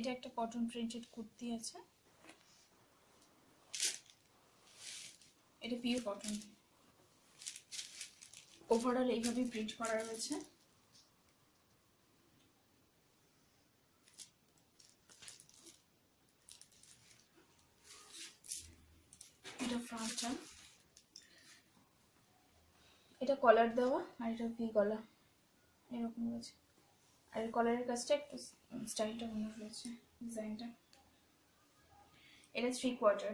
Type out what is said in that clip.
এটা একটা cotton printed kurti আছে। এটা পিওর কটন ওভারঅল এইভাবেই প্রিন্ট করা রয়েছে। এটা কলার দেওয়া আর এটা ভি গলা এরকম রয়েছে। আর কলারের কাজটা একটু স্টাইলটা অন্য রয়েছে ডিজাইনটা এটা থ্রি কোয়ার্টার